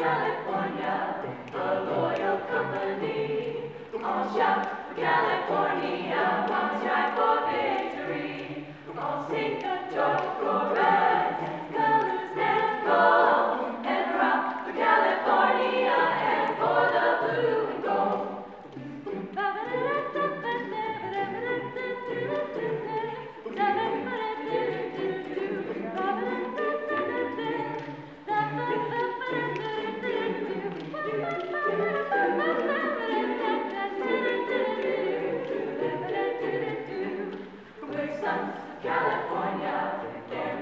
California, the loyal company. All shout, California, once California, mistress